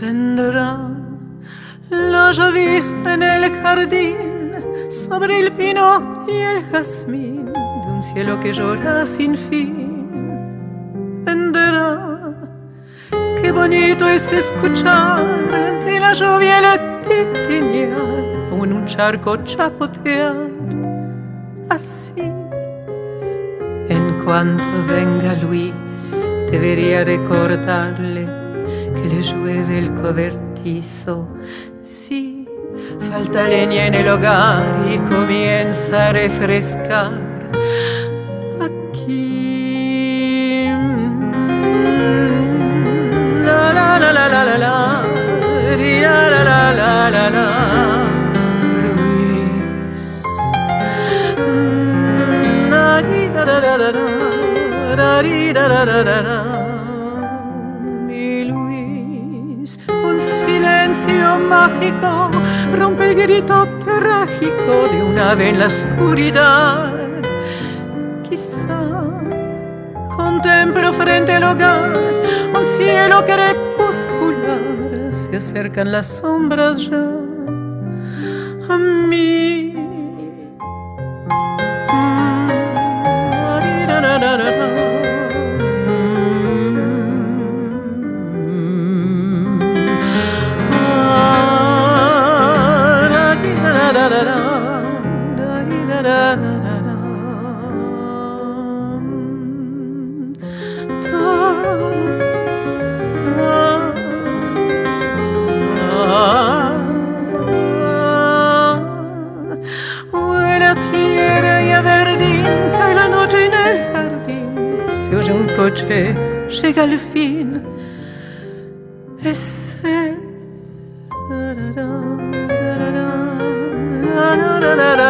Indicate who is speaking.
Speaker 1: Vendrá la yo en el jardín, sobre el pino y el jazmín, de un cielo que llora sin fin. Venderá bonito es escuchar entre la lluvia la titinear o en un charco chapotear así en cuanto venga Luis, debería recordarle que le llueve el cobertizo. Sí, falta leña en el hogar y comienza a refrescar. Mi Luis, un silencio mágico rompe el grito trágico de un ave en la oscuridad. Quizá contemplo frente al hogar un cielo crepuscular. Se acercan las sombras ya a mí. llega al fin. da da